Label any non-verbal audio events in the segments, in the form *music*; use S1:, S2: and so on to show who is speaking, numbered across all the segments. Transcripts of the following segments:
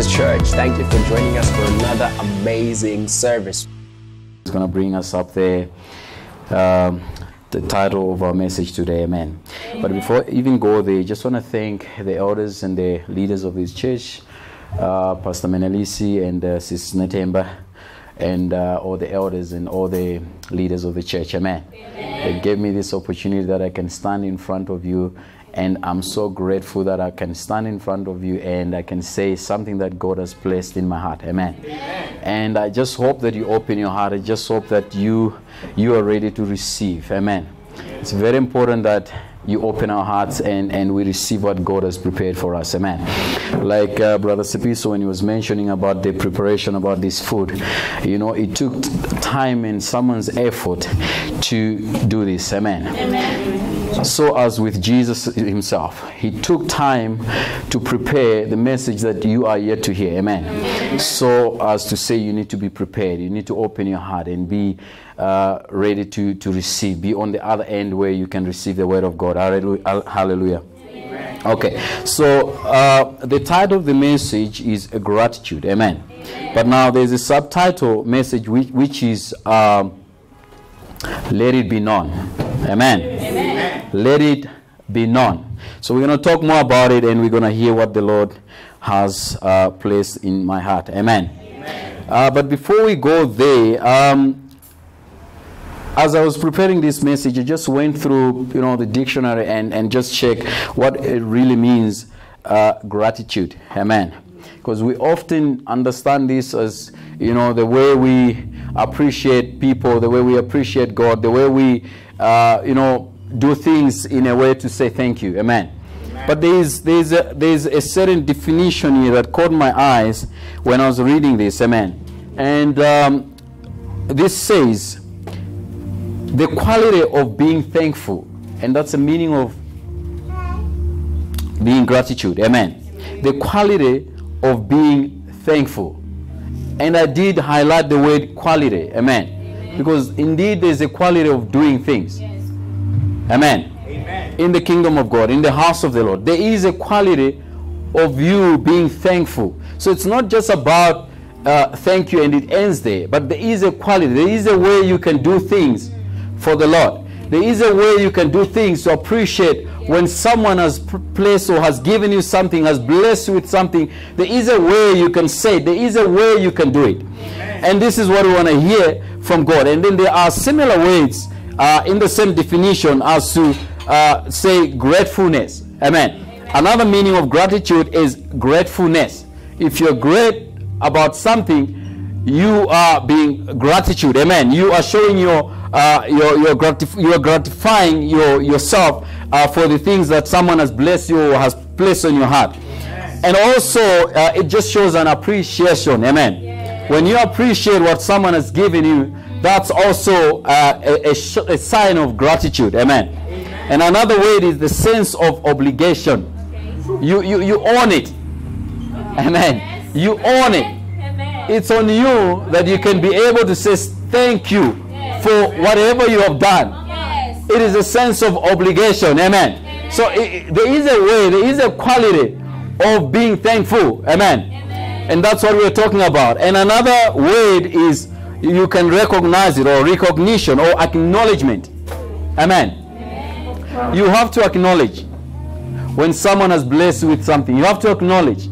S1: Jesus Church. Thank you for joining us for another amazing service.
S2: It's going to bring us up there. Um, the title of our message today, amen. But before I even go there, just want to thank the elders and the leaders of this church, uh, Pastor Menelisi and uh, Sis Netemba, and uh, all the elders and all the leaders of the church, amen. They gave me this opportunity that I can stand in front of you and I'm so grateful that I can stand in front of you and I can say something that God has placed in my heart. Amen. Amen. And I just hope that you open your heart. I just hope that you you are ready to receive. Amen. It's very important that you open our hearts and, and we receive what God has prepared for us. Amen. Like uh, Brother Sepiso, when he was mentioning about the preparation about this food, you know, it took time and someone's effort to do this. Amen. Amen. So, as with Jesus himself, he took time to prepare the message that you are yet to hear. Amen. So, as to say, you need to be prepared. You need to open your heart and be uh, ready to, to receive. Be on the other end where you can receive the word of God. Hallelujah. Okay, so uh, the title of the message is Gratitude. Amen. But now there's a subtitle message which, which is um, Let It Be Known. Amen. Amen. Let it be known. So we're going to talk more about it and we're going to hear what the Lord has uh, placed in my heart. Amen. Amen. Uh, but before we go there, um, as I was preparing this message, I just went through, you know, the dictionary and, and just check what it really means, uh, gratitude. Amen. Because we often understand this as, you know, the way we appreciate people, the way we appreciate God, the way we uh, you know, do things in a way to say thank you. Amen. Amen. But there is, there, is a, there is a certain definition here that caught my eyes when I was reading this. Amen. And um, this says the quality of being thankful. And that's the meaning of being gratitude. Amen. Amen. The quality of being thankful. And I did highlight the word quality. Amen. Because indeed there's a quality of doing things. Yes. Amen. Amen. In the kingdom of God, in the house of the Lord, there is a quality of you being thankful. So it's not just about uh, thank you and it ends there, but there is a quality, there is a way you can do things for the Lord. There is a way you can do things to appreciate when someone has placed or has given you something, has blessed you with something. There is a way you can say, it, there is a way you can do it. Amen. And this is what we want to hear from God. And then there are similar words uh, in the same definition as to uh, say gratefulness. Amen. Another meaning of gratitude is gratefulness. If you're great about something, you are being gratitude. Amen. You are showing your uh, your your gratif- you are gratifying your yourself uh, for the things that someone has blessed you or has placed on your heart. And also, uh, it just shows an appreciation. Amen. When you appreciate what someone has given you, that's also uh, a, a, a, sign of gratitude. Amen. Amen. And another word is the sense of obligation. You, you, you own it. Amen. You own it. It's on you that you can be able to say thank you for whatever you have done. It is a sense of obligation. Amen. So it, there is a way, there is a quality of being thankful. Amen. And that's what we're talking about. And another word is you can recognize it or recognition or acknowledgement. Amen. You have to acknowledge when someone has blessed you with something. You have to acknowledge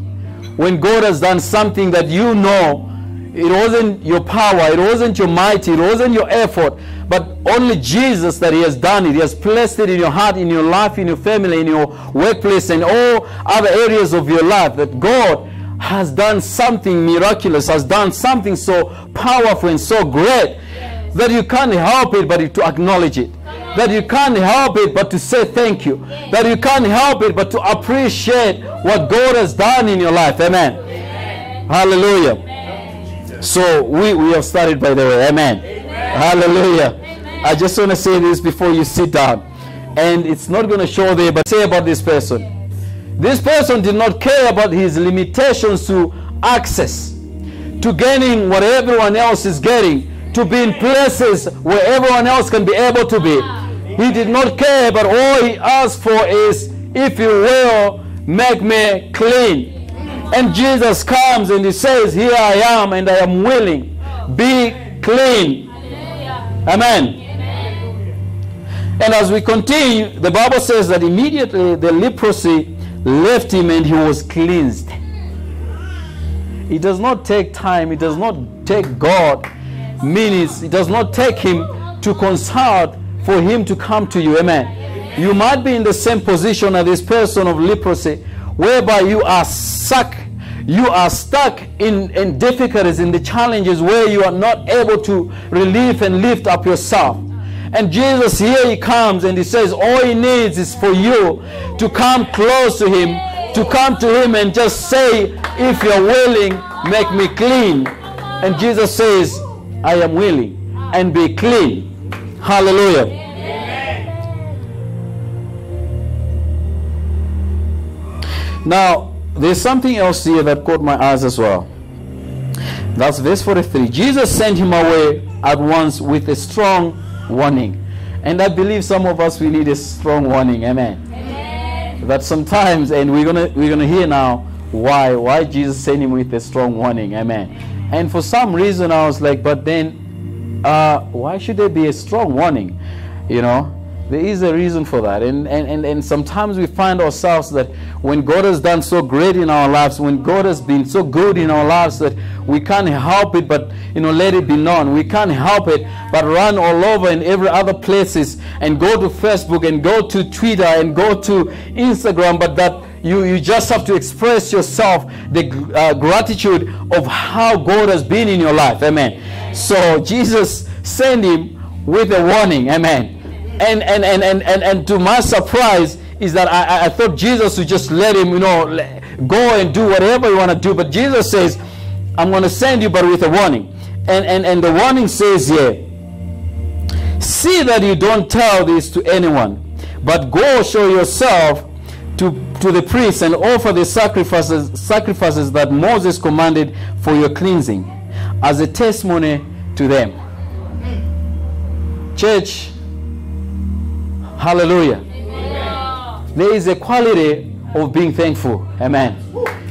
S2: when God has done something that you know it wasn't your power, it wasn't your might, it wasn't your effort, but only Jesus that He has done it. He has placed it in your heart, in your life, in your family, in your workplace, and all other areas of your life. That God has done something miraculous, has done something so powerful and so great yes. that you can't help it but to acknowledge it. That you can't help it but to say thank you. Yes. That you can't help it but to appreciate what God has done in your life. Amen. Hallelujah. Amen. So we, we have started by the way. Amen. Amen. Hallelujah. I just want to say this before you sit down. And it's not going to show there, but say about this person. This person did not care about his limitations to access, to gaining what everyone else is getting, to be in places where everyone else can be able to be. He did not care, but all he asked for is, if you will, make me clean. And Jesus comes and he says, Here I am and I am willing. Be clean. Amen. And as we continue, the Bible says that immediately the leprosy left him and he was cleansed. It does not take time, it does not take God minutes, it does not take him to consult for him to come to you. Amen. You might be in the same position as this person of leprosy, whereby you are stuck. You are stuck in, in difficulties, in the challenges where you are not able to relieve and lift up yourself. And Jesus here he comes and he says all he needs is for you to come close to him, to come to him and just say, if you're willing, make me clean. And Jesus says, I am willing and be clean. Hallelujah. Now, there's something else here that caught my eyes as well. That's verse 43. Jesus sent him away at once with a strong warning. And I believe some of us we need a strong warning. Amen. Amen. That sometimes, and we're gonna we're gonna hear now why why Jesus sent him with a strong warning. Amen. And for some reason I was like, but then uh, why should there be a strong warning? You know, there is a reason for that. And, and, and, and sometimes we find ourselves that when God has done so great in our lives, when God has been so good in our lives that we can't help it but you know let it be known. We can't help it but run all over in every other places and go to Facebook and go to Twitter and go to Instagram, but that you, you just have to express yourself the uh, gratitude of how God has been in your life. Amen. So Jesus sent him with a warning. Amen and and and and and, and to my surprise is that I, I thought Jesus would just let him, you know, go and do whatever you want to do. But Jesus says, I'm going to send you, but with a warning. And, and, and the warning says here, see that you don't tell this to anyone, but go show yourself to, to the priests and offer the sacrifices, sacrifices that Moses commanded for your cleansing as a testimony to them. Church, Hallelujah. Amen. There is a quality of being thankful. Amen.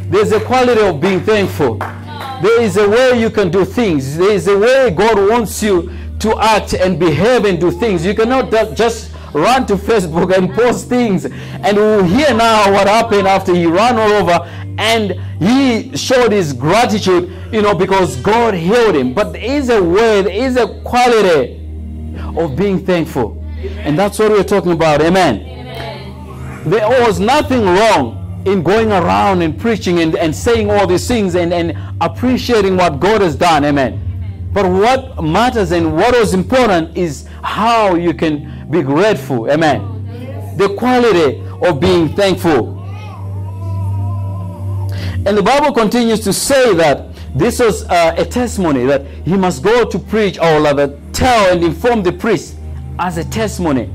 S2: There's a quality of being thankful. There is a way you can do things. There is a way God wants you to act and behave and do things. You cannot just run to Facebook and post things. And we'll hear now what happened after he ran all over and he showed his gratitude, you know, because God healed him. But there is a way, there is a quality of being thankful. And that's what we're talking about. Amen. Amen. There was nothing wrong in going around and preaching and, and saying all these things and, and appreciating what God has done. Amen. But what matters and what was important is how you can be grateful. Amen. The quality of being thankful. And the Bible continues to say that this was uh, a testimony that he must go to preach or rather tell and inform the priest as a testimony.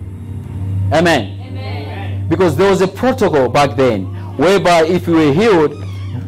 S2: Amen. Amen. Because there was a protocol back then whereby if you were healed,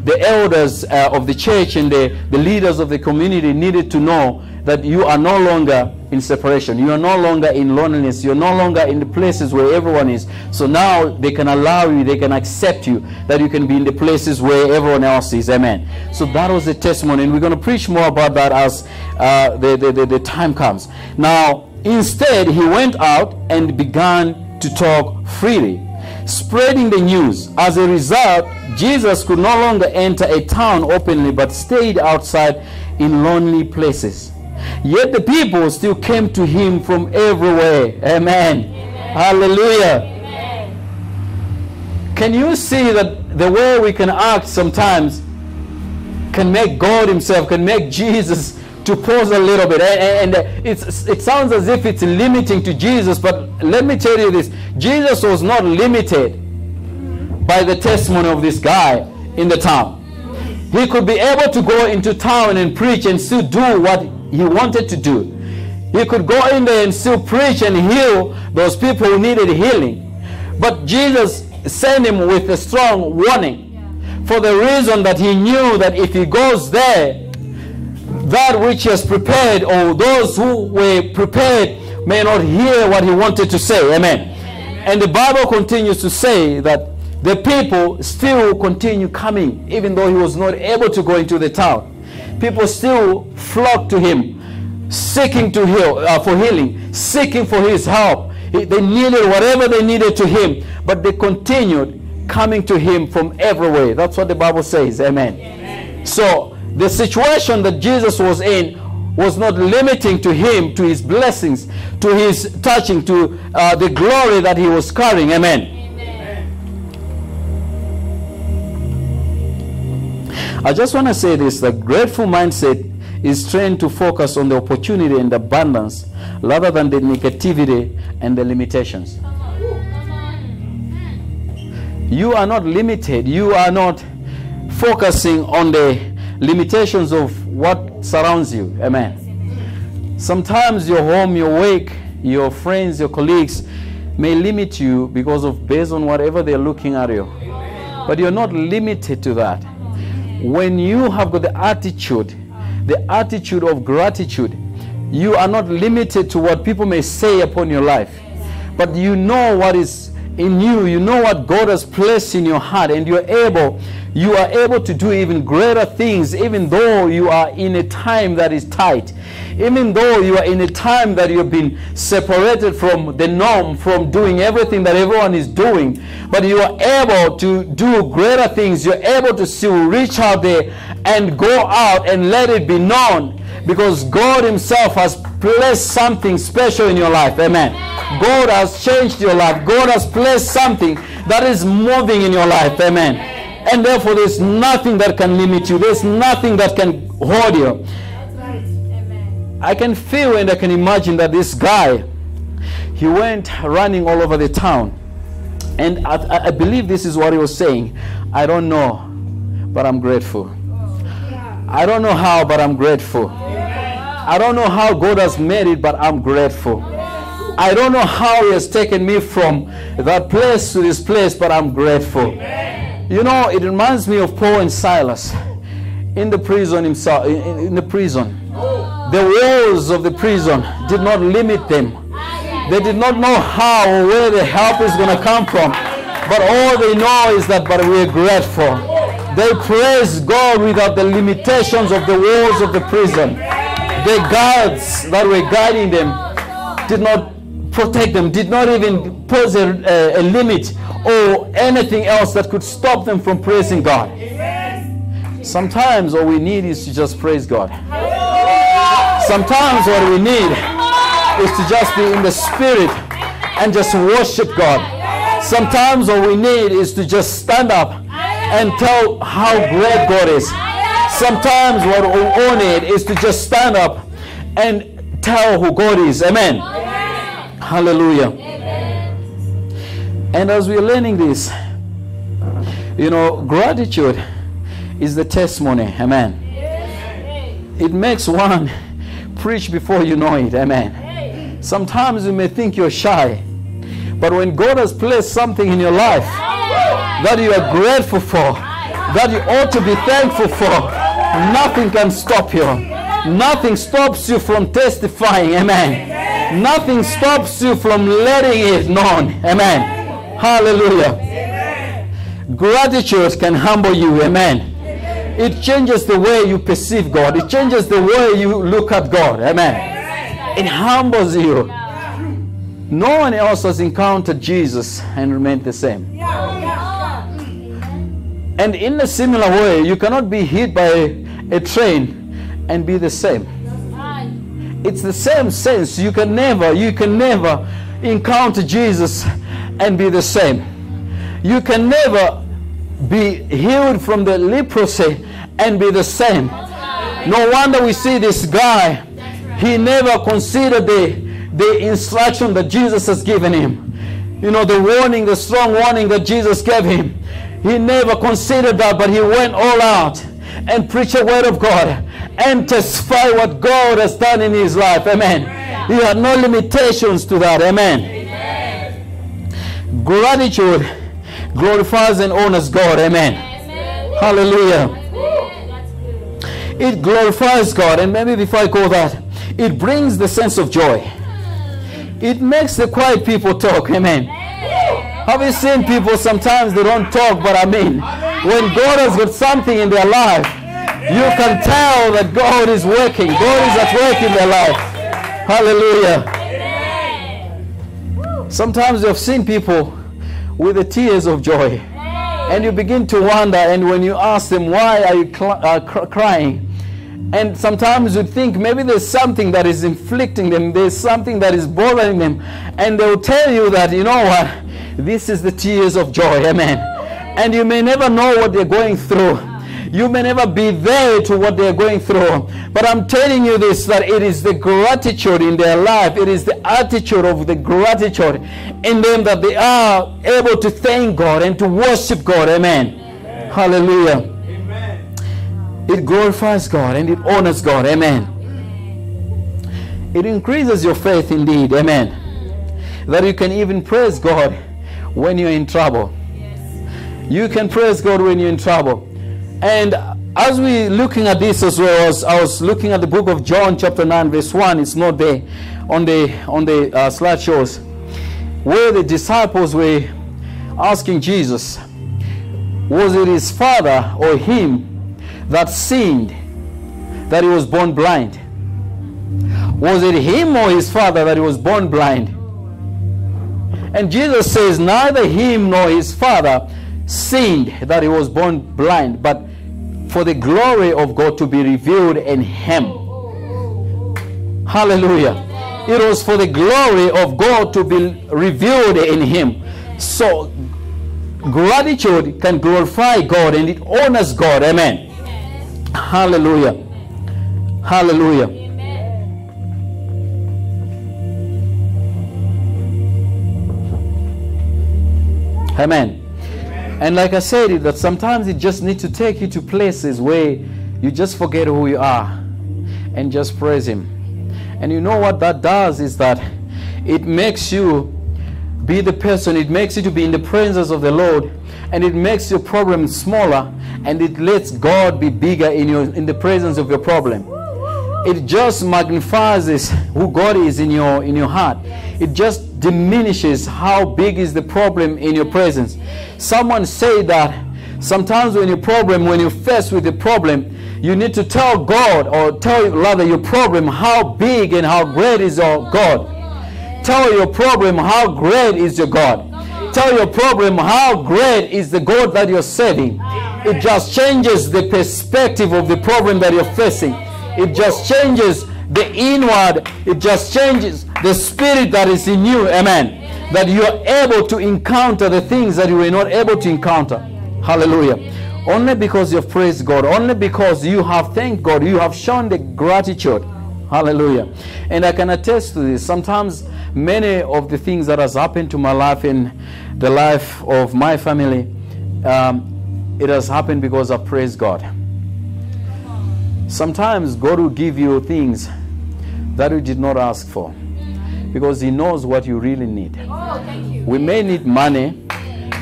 S2: the elders uh, of the church and the, the leaders of the community needed to know that you are no longer in separation. You are no longer in loneliness. You're no longer in the places where everyone is. So now they can allow you, they can accept you, that you can be in the places where everyone else is. Amen. So that was the testimony. And we're going to preach more about that as uh, the, the, the, the time comes. Now, Instead, he went out and began to talk freely, spreading the news. As a result, Jesus could no longer enter a town openly but stayed outside in lonely places. Yet the people still came to him from everywhere. Amen. Amen. Hallelujah. Amen. Can you see that the way we can act sometimes can make God Himself, can make *laughs* Jesus to pause a little bit. And, and it's, it sounds as if it's limiting to Jesus, but let me tell you this Jesus was not limited by the testimony of this guy in the town. He could be able to go into town and preach and still do what he wanted to do. He could go in there and still preach and heal those people who needed healing. But Jesus sent him with a strong warning for the reason that he knew that if he goes there, that which he has prepared, or those who were prepared may not hear what he wanted to say. Amen. Amen. And the Bible continues to say that the people still continue coming, even though he was not able to go into the town. People still flocked to him, seeking to heal uh, for healing, seeking for his help. They needed whatever they needed to him, but they continued coming to him from everywhere. That's what the Bible says. Amen. So the situation that Jesus was in was not limiting to him, to his blessings, to his touching, to uh, the glory that he was carrying. Amen. I just want to say this the grateful mindset is trained to focus on the opportunity and abundance rather than the negativity and the limitations. You are not limited. You are not focusing on the limitations of what surrounds you. Amen. Sometimes your home, your work, your friends, your colleagues may limit you because of based on whatever they're looking at you. But you're not limited to that. When you have got the attitude, the attitude of gratitude, you are not limited to what people may say upon your life. But you know what is in you, you know what God has placed in your heart, and you're able, you are able to do even greater things, even though you are in a time that is tight, even though you are in a time that you've been separated from the norm, from doing everything that everyone is doing, but you are able to do greater things. You're able to still reach out there and go out and let it be known because God Himself has placed something special in your life. Amen. God has changed your life. God has placed something that is moving in your life. Amen. And therefore, there's nothing that can limit you, there's nothing that can hold you. I can feel and I can imagine that this guy, he went running all over the town. And I, I- believe this is what he was saying. I don't know, but I'm grateful. I don't know how, but I'm grateful. I don't know how God has made it, but I'm grateful. I don't know how He has taken me from that place to this place, but I'm grateful. You know, it reminds me of Paul and Silas in the prison himself, in, in- in the prison. Oh. The walls of the prison did not limit them. They did not know how or where the help is going to come from. But all they know is that, but we're grateful. They praise God without the limitations of the walls of the prison. The guards that were guiding them did not protect them, did not even pose a, a, a limit or anything else that could stop them from praising God. Sometimes all we need is to just praise God. Sometimes what we need is to just be in the spirit and just worship God. Sometimes all we need is to just stand up and tell how great God is. Sometimes what we all need is to just stand up and tell who God is. Amen. Hallelujah. And as we're learning this, you know, gratitude is the testimony. Amen. It makes one preach before you know it. Amen. Sometimes you may think you're shy, but when God has placed something in your life that you are grateful for, that you ought to be thankful for, nothing can stop you. Nothing stops you from testifying. Amen. Nothing stops you from letting it known. Amen. Hallelujah. Gratitude can humble you. Amen. It changes the way you perceive God. It changes the way you look at God. Amen. It humbles you. No one else has encountered Jesus and remained the same. And in a similar way, you cannot be hit by a, a train and be the same. It's the same sense. You can never, you can never encounter Jesus and be the same. You can never be healed from the leprosy and be the same. No wonder we see this guy. He never considered the, the instruction that Jesus has given him. You know, the warning, the strong warning that Jesus gave him. He never considered that, but he went all out and preached the word of God and testify what God has done in his life. Amen. He have no limitations to that. Amen. Gratitude glorifies and honors God. Amen. Hallelujah. It glorifies God. And maybe before I go that, it brings the sense of joy. It makes the quiet people talk. Amen. Have you seen people sometimes they don't talk, but I mean, when God has got something in their life, you can tell that God is working. God is at work in their life. Hallelujah. Sometimes you've seen people with the tears of joy, and you begin to wonder. And when you ask them, Why are you cl- uh, cr- crying? And sometimes you think maybe there's something that is inflicting them, there's something that is bothering them, and they'll tell you that, you know what, this is the tears of joy, amen. And you may never know what they're going through. You may never be there to what they're going through. But I'm telling you this that it is the gratitude in their life, it is the attitude of the gratitude in them that they are able to thank God and to worship God. Amen. Hallelujah. It glorifies God and it honors God. Amen. It increases your faith indeed. Amen. That you can even praise God when you're in trouble. You can praise God when you're in trouble. And as we looking at this as well as I was looking at the book of John chapter 9 verse 1 it's not there on the on the uh, slideshows where the disciples were asking Jesus was it his father or him that sinned that he was born blind? Was it him or his father that he was born blind? And Jesus says neither him nor his father sinned that he was born blind but for the glory of God to be revealed in him. Hallelujah. It was for the glory of God to be revealed in him. So gratitude can glorify God and it honors God. Amen. Hallelujah. Hallelujah. Amen. And like I said, that sometimes it just needs to take you to places where you just forget who you are and just praise Him. And you know what that does is that it makes you be the person, it makes you to be in the presence of the Lord, and it makes your problem smaller, and it lets God be bigger in your in the presence of your problem. It just magnifies who God is in your in your heart. It just diminishes how big is the problem in your presence. Someone say that sometimes when your problem, when you're faced with a problem, you need to tell God or tell rather your problem how big and how great is your God. Tell your problem how great is your God. Tell your problem how great is the God that you're serving. It just changes the perspective of the problem that you're facing. It just changes the inward, it just changes the spirit that is in you. Amen. That you are able to encounter the things that you were not able to encounter. Hallelujah. Only because you've praised God, only because you have thanked God, you have shown the gratitude. Hallelujah. And I can attest to this. Sometimes many of the things that has happened to my life in the life of my family, um, it has happened because I praise God. Sometimes God will give you things that you did not ask for because He knows what you really need.
S3: Oh, thank you.
S2: We may need money,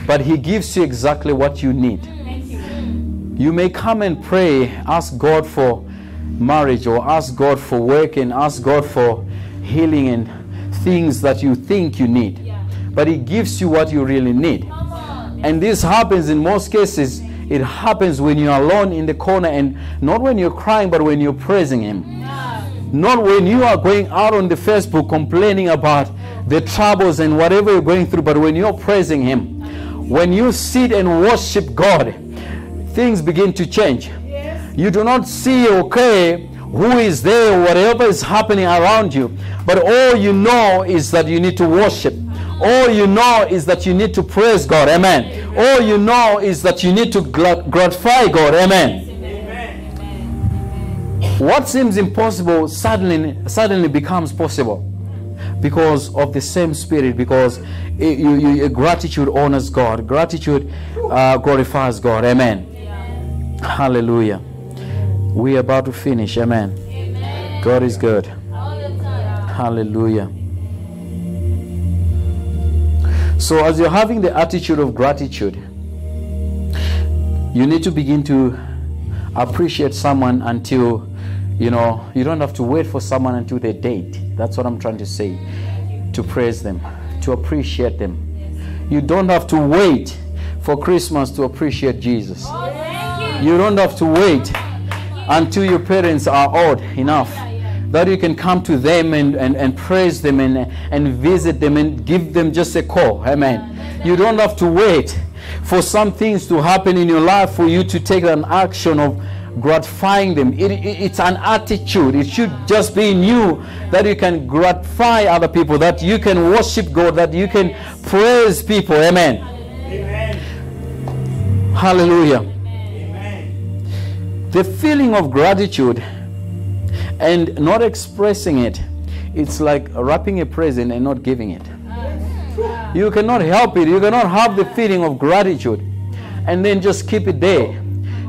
S2: but He gives you exactly what you need.
S3: You.
S2: You may come and pray, ask God for marriage, or ask God for work, and ask God for healing and things that you think you need.
S3: Yeah.
S2: But He gives you what you really need. And this happens in most cases, it happens when you're alone in the corner, and not when you're crying, but when you're praising Him.
S3: Yeah.
S2: Not when you are going out on the Facebook complaining about the troubles and whatever you're going through, but when you're praising Him. When you sit and worship God, things begin to change.
S3: Yes.
S2: You do not see, okay, who is there, whatever is happening around you, but all you know is that you need to worship. All you know is that you need to praise God. Amen. All you know is that you need to gratify God. Amen. What seems impossible suddenly suddenly becomes possible because of the same spirit. Because it, you, you, gratitude honors God. Gratitude uh, glorifies God. Amen. Hallelujah. We are about to finish. Amen.
S3: Amen.
S2: God is good.
S3: All the time.
S2: Hallelujah. So, as you're having the attitude of gratitude, you need to begin to appreciate someone until, you know, you don't have to wait for someone until they date. That's what I'm trying to say. To praise them, to appreciate them. You don't have to wait for Christmas to appreciate Jesus. Oh, you don't have to wait until your parents are old enough that you can come to them and, and, and praise them and, and visit them and give them just a call. Amen. You don't have to wait for some things to happen in your life for you to take an action of gratifying them. It, it- it's an attitude. It should just be in you that you can gratify other people, that you can worship God, that you can praise people. Amen. Hallelujah. The feeling of gratitude and not expressing it, it's like wrapping a present and not giving it. You cannot help it. You cannot have the feeling of gratitude and then just keep it there.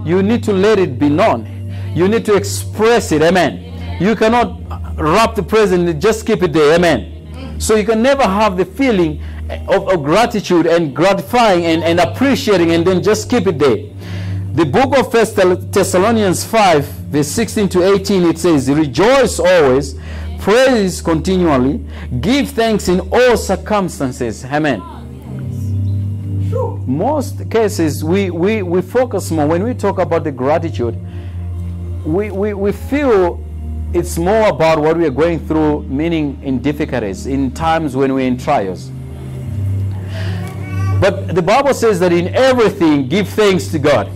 S2: You need to let it be known. You need to express it. Amen. You cannot wrap the present and just keep it there. Amen. So you can never have the feeling of, of gratitude and gratifying and, and appreciating and then just keep it there. The book of First Thessalonians 5, verse 16 to 18, it says, Rejoice always, praise continually, give thanks in all circumstances. Amen. Most cases, we, we, we focus more, when we talk about the gratitude, we, we, we feel it's more about what we are going through, meaning in difficulties, in times when we're in trials. But the Bible says that in everything, give thanks to God.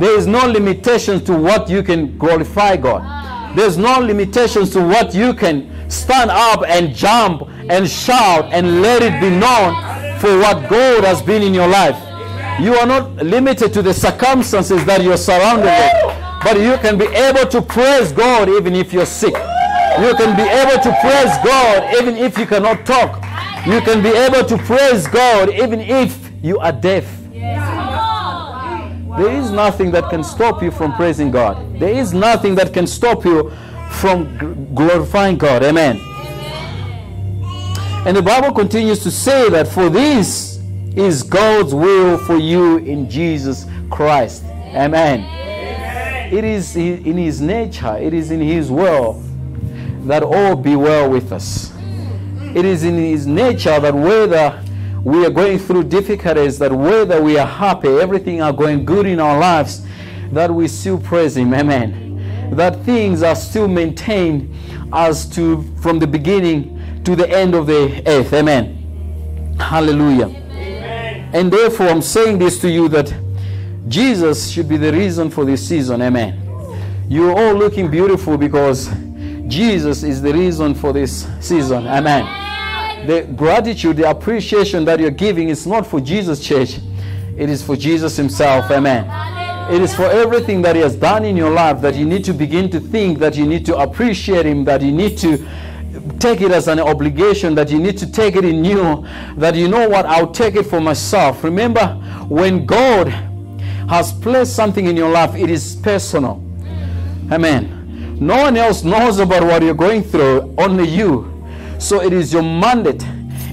S2: There is no limitations to what you can glorify God. Ah. There's no limitations to what you can stand up and jump and shout and let it be known for what God has been in your life. You are not limited to the circumstances that you're surrounded with, but you can be able to praise God even if you're sick. You can be able to praise God even if you cannot talk. You can be able to praise God even if you are deaf. There is nothing that can stop you from praising God. There is nothing that can stop you from glorifying God. Amen. And the Bible continues to say that for this is God's will for you in Jesus Christ. Amen. It is in His nature, it is in His will that all be well with us. It is in His nature that whether we are going through difficulties, that whether we are happy, everything are going good in our lives, that we still praise Him. Amen. That things are still maintained as to from the beginning to the end of the earth. Amen. Hallelujah. And therefore, I'm saying this to you that Jesus should be the reason for this season. Amen. You're all looking beautiful because Jesus is the reason for this season. Amen. The gratitude, the appreciation that you're giving is not for Jesus, church. It is for Jesus Himself. Amen. It is for everything that He has done in your life that you need to begin to think, that you need to appreciate Him, that you need to take it as an obligation, that you need to take it in you, that you know what, I'll take it for myself. Remember, when God has placed something in your life, it is personal. Amen. No one else knows about what you're going through, only you. So it is your mandate,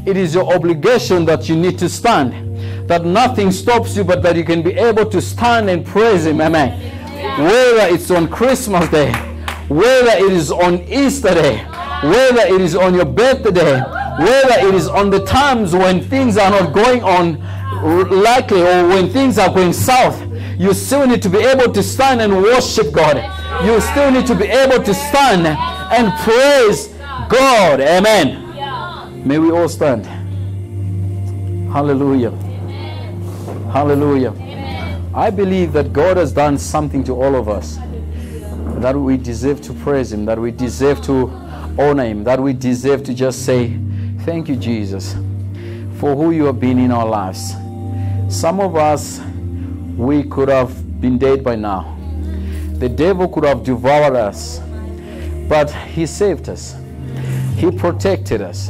S2: it is your obligation that you need to stand. That nothing stops you, but that you can be able to stand and praise Him. Amen. Whether it's on Christmas Day, whether it is on Easter Day, whether it is on your birthday, whether it is on the times when things are not going on likely or when things are going south, you still need to be able to stand and worship God. You still need to be able to stand and praise God. Amen. May we all stand. Hallelujah. Hallelujah. I believe that God has done something to all of us that we deserve to praise Him, that we deserve to honor Him, that we deserve to just say, Thank you, Jesus, for who you have been in our lives. Some of us, we could have been dead by now. The devil could have devoured us, but He saved us. He protected us.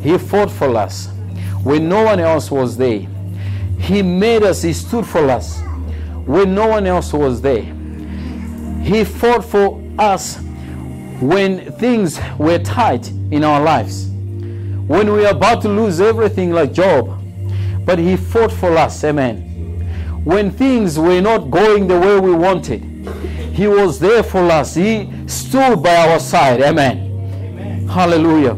S2: He fought for us when no one else was there. He made us, He stood for us when no one else was there. He fought for us when things were tight in our lives. When we were about to lose everything, like Job, but He fought for us. Amen. When things were not going the way we wanted, He was there for us. He stood by our side. Amen. Hallelujah.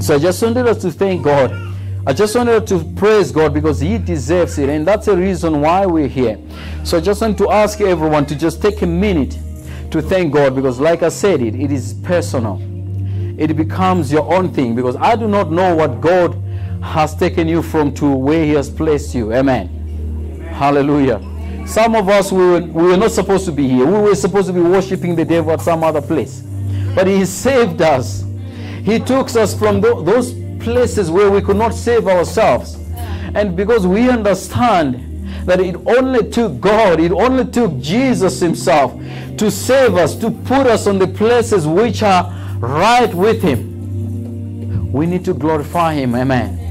S2: So I just wanted us to thank God I just wanted to praise God because He deserves it, and that's the reason why we're here. So I just want to ask everyone to just take a minute to thank God because, like I said, it, it is personal. It becomes your own thing because I do not know what God has taken you from to where He has placed you. Amen. Hallelujah. Some of us, we were, we were not supposed to be here. We were supposed to be worshiping the devil at some other place. But He saved us. He took us from those places where we could not save ourselves. And because we understand that it only took God, it only took Jesus Himself to save us, to put us on the places which are right with Him, we need to glorify Him. Amen.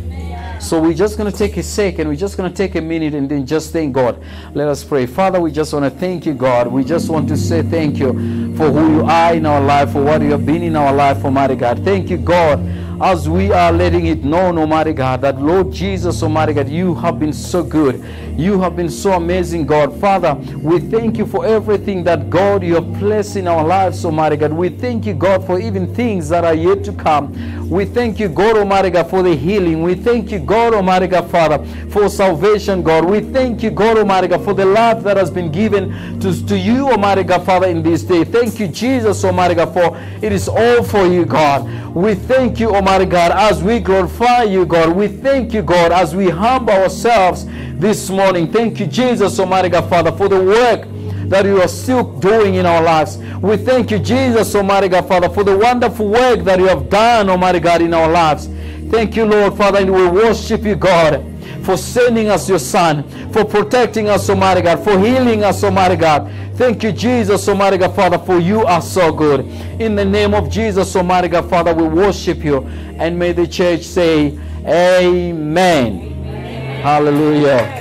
S2: So we're just going to take a second. We're just going to take a minute and then just thank God. Let us pray. Father, we just want to thank you, God. We just want to say thank you for who you are in our life, for what you have been in our life, Almighty God. Thank you, God, as we are letting it known, Almighty God, that Lord Jesus, Almighty God, you have been so good. You have been so amazing, God. Father, we thank you for everything that, God, you have placed in our lives, Almighty God. We thank you, God, for even things that are yet to come. We thank you, God Almighty God, for the healing. We thank you, God Almighty God, Father, for salvation, God. We thank you, God Almighty God, for the love that has been given to, to you, Almighty God, Father, in this day. Thank you, Jesus, Almighty God, for it is all for you, God. We thank you, Almighty God, as we glorify you, God. We thank you, God, as we humble ourselves this morning. Thank you, Jesus, Almighty God, Father, for the work that you are still doing in our lives. We thank you, Jesus, Almighty God, Father, for the wonderful work that you have done, Almighty God, in our lives. Thank you, Lord, Father, and we worship you, God, for sending us your Son, for protecting us, Almighty God, for healing us, Almighty God. Thank you, Jesus, Almighty God, Father, for you are so good. In the name of Jesus, Almighty God, Father, we worship you. And may the church say, Amen. Hallelujah.